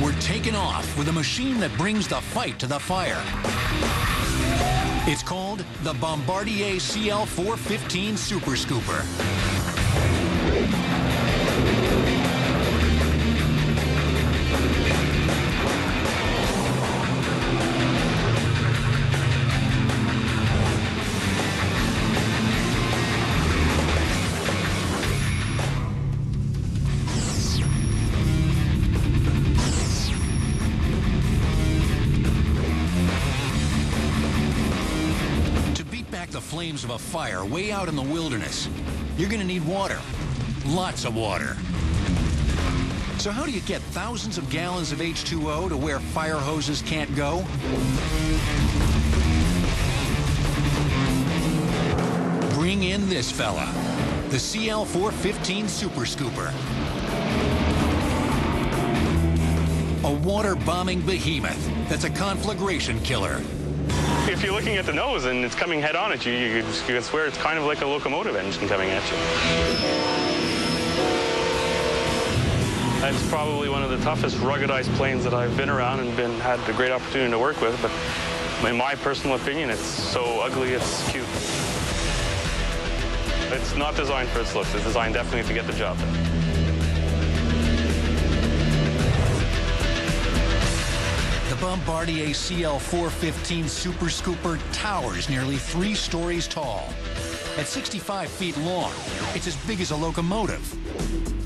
We're taking off with a machine that brings the fight to the fire. It's called the Bombardier CL415 Super Scooper. Flames of a fire way out in the wilderness, you're going to need water. Lots of water. So how do you get thousands of gallons of H2O to where fire hoses can't go? Bring in this fella, the CL415 Super Scooper. A water bombing behemoth that's a conflagration killer. If you're looking at the nose and it's coming head on at you, you, you can swear it's kind of like a locomotive engine coming at you. It's probably one of the toughest ruggedized planes that I've been around and been had a great opportunity to work with. But in my personal opinion, it's so ugly, it's cute. It's not designed for its looks. It's designed definitely to get the job done. Bombardier CL415 Super Scooper towers nearly three stories tall. At 65 feet long, it's as big as a locomotive.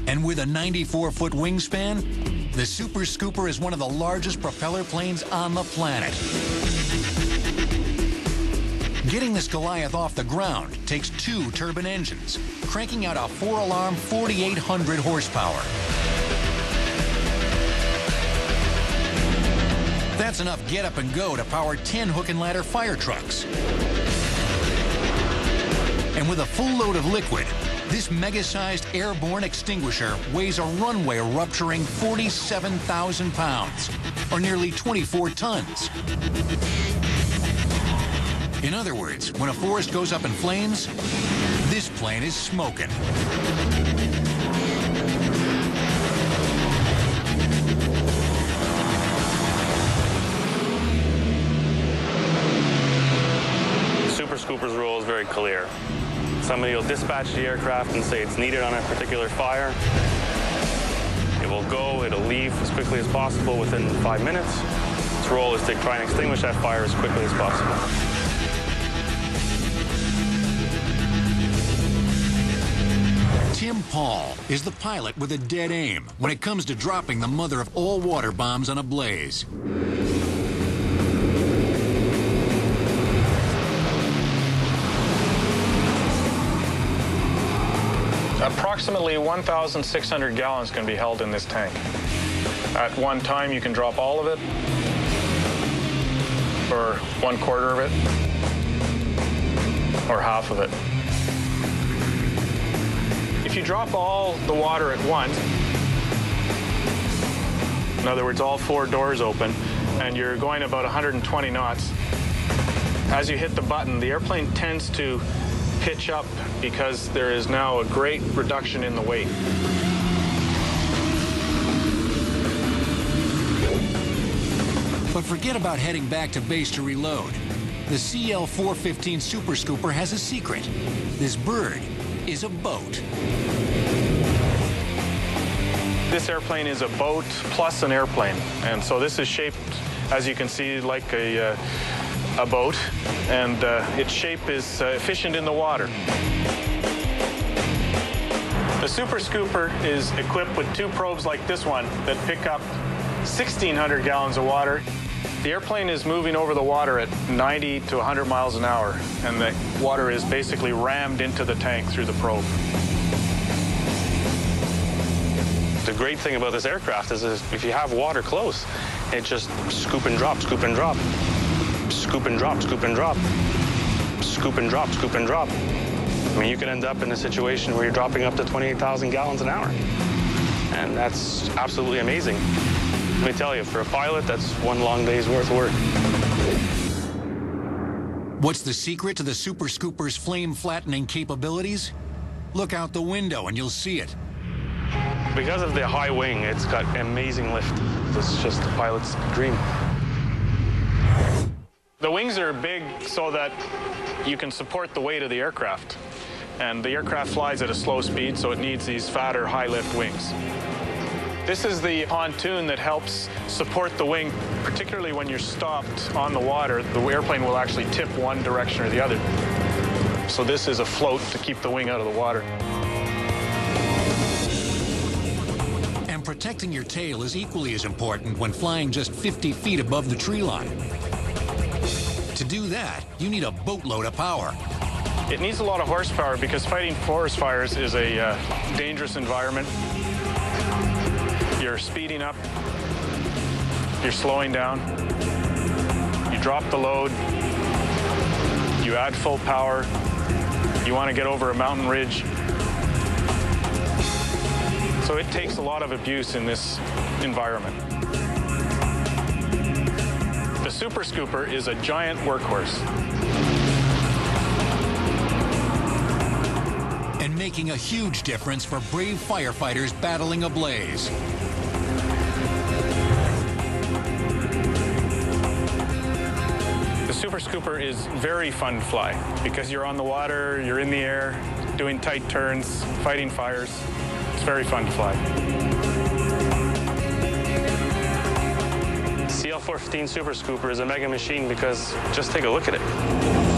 And with a 94-foot wingspan, the Super Scooper is one of the largest propeller planes on the planet. Getting this Goliath off the ground takes two turbine engines, cranking out a four-alarm 4,800 horsepower. That's enough get up and go to power 10 hook and ladder fire trucks. And with a full load of liquid, this mega-sized airborne extinguisher weighs a runway rupturing 47,000 pounds, or nearly 24 tons. In other words, when a forest goes up in flames, this plane is smoking. Clear. Somebody will dispatch the aircraft and say it's needed on a particular fire. It will go, it'll leave as quickly as possible within five minutes. Its role is to try and extinguish that fire as quickly as possible. Tim Paul is the pilot with a dead aim when it comes to dropping the mother of all water bombs on a blaze. Approximately 1,600 gallons can be held in this tank. At one time, you can drop all of it, or one quarter of it, or half of it. If you drop all the water at once, in other words, all four doors open, and you're going about 120 knots, as you hit the button, the airplane tends to pitch up because there is now a great reduction in the weight. But forget about heading back to base to reload. The CL415 Super Scooper has a secret. This bird is a boat. This airplane is a boat plus an airplane, and so this is shaped, as you can see, like a, uh, a boat, and uh, its shape is uh, efficient in the water. The Super Scooper is equipped with two probes like this one that pick up 1,600 gallons of water. The airplane is moving over the water at 90 to 100 miles an hour, and the water is basically rammed into the tank through the probe. The great thing about this aircraft is, is if you have water close, it just scoop and drop, scoop and drop, scoop and drop, scoop and drop, scoop and drop, scoop and drop. I mean, you can end up in a situation where you're dropping up to 28,000 gallons an hour. And that's absolutely amazing. Let me tell you, for a pilot, that's one long day's worth of work. What's the secret to the Super Scooper's flame flattening capabilities? Look out the window and you'll see it. Because of the high wing, it's got amazing lift. It's just the pilot's dream. The wings are big so that you can support the weight of the aircraft. And the aircraft flies at a slow speed, so it needs these fatter, high lift wings. This is the pontoon that helps support the wing, particularly when you're stopped on the water. The airplane will actually tip one direction or the other. So this is a float to keep the wing out of the water. And protecting your tail is equally as important when flying just 50 feet above the tree line. To do that, you need a boatload of power. It needs a lot of horsepower because fighting forest fires is a uh, dangerous environment. You're speeding up, you're slowing down, you drop the load, you add full power, you want to get over a mountain ridge. So it takes a lot of abuse in this environment. The Super Scooper is a giant workhorse. and making a huge difference for brave firefighters battling a blaze. The Super Scooper is very fun to fly because you're on the water, you're in the air, doing tight turns, fighting fires. It's very fun to fly. CL415 Super Scooper is a mega machine because just take a look at it.